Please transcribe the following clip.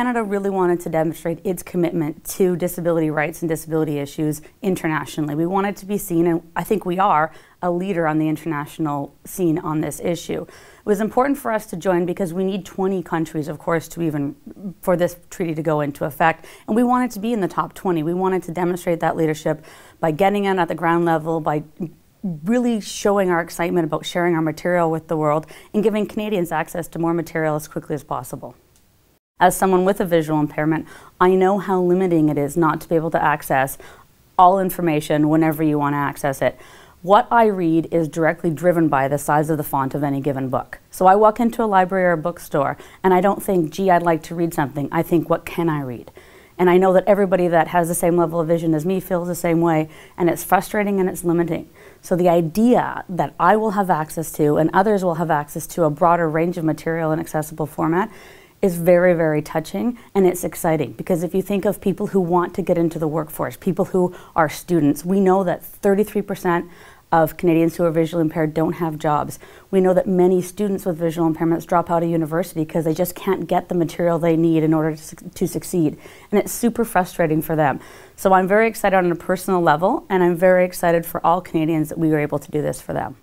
Canada really wanted to demonstrate its commitment to disability rights and disability issues internationally. We wanted to be seen, and I think we are, a leader on the international scene on this issue. It was important for us to join because we need 20 countries, of course, to even for this treaty to go into effect. And we wanted to be in the top 20. We wanted to demonstrate that leadership by getting in at the ground level, by really showing our excitement about sharing our material with the world and giving Canadians access to more material as quickly as possible. As someone with a visual impairment, I know how limiting it is not to be able to access all information whenever you want to access it. What I read is directly driven by the size of the font of any given book. So I walk into a library or a bookstore and I don't think, gee, I'd like to read something. I think, what can I read? And I know that everybody that has the same level of vision as me feels the same way, and it's frustrating and it's limiting. So the idea that I will have access to and others will have access to a broader range of material in accessible format is very, very touching and it's exciting because if you think of people who want to get into the workforce, people who are students, we know that 33% of Canadians who are visually impaired don't have jobs. We know that many students with visual impairments drop out of university because they just can't get the material they need in order to, to, succeed. And it's super frustrating for them. So I'm very excited on a personal level, and I'm very excited for all Canadians that we were able to do this for them.